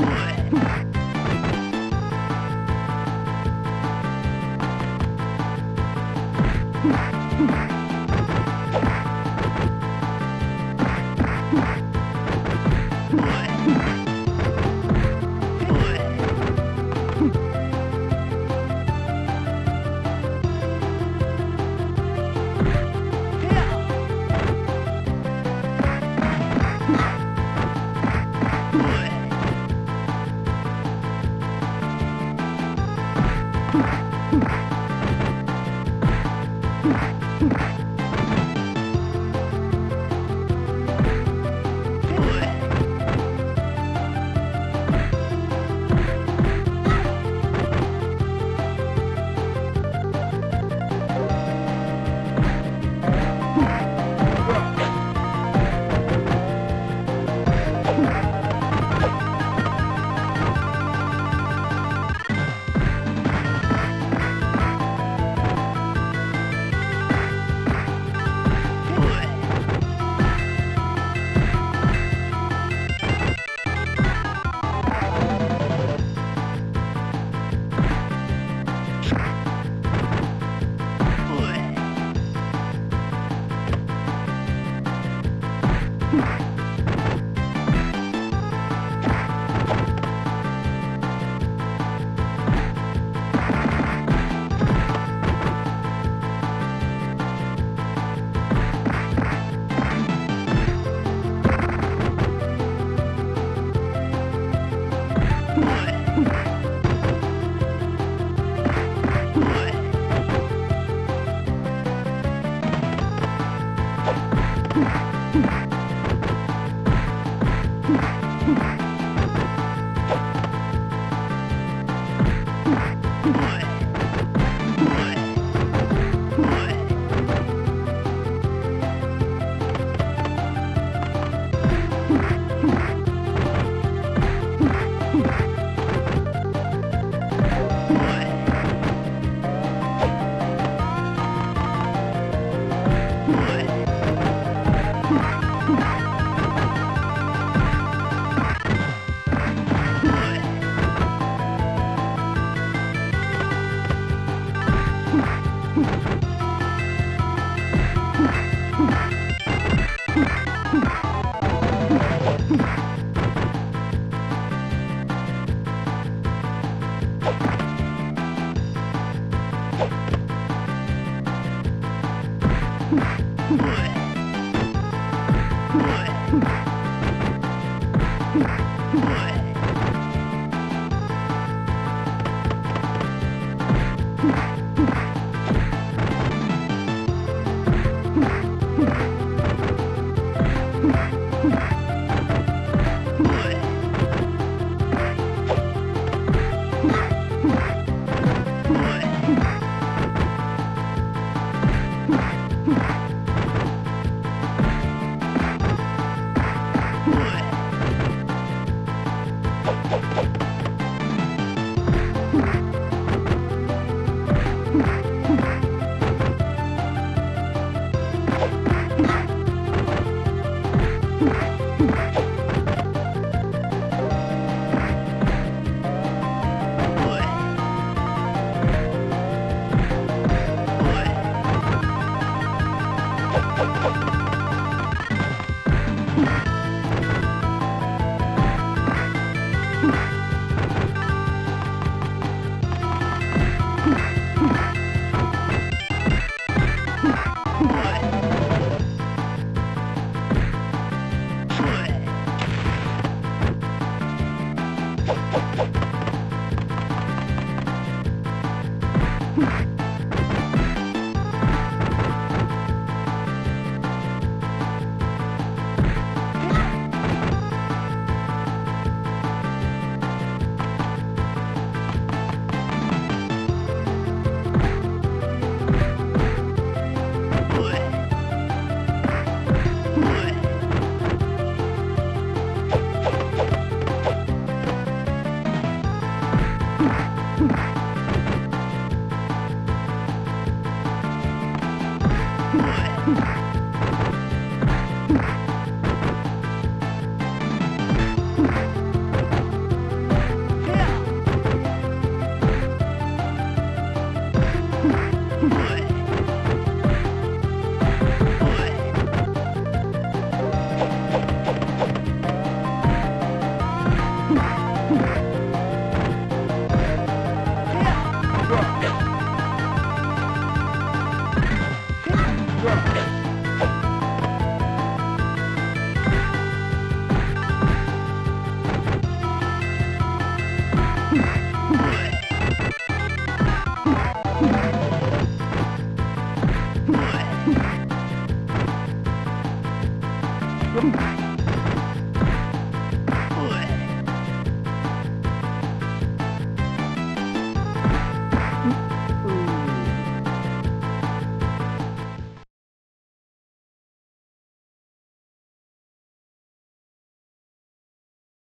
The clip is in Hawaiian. What? Thank you. Ooh. Thank you. Thank you.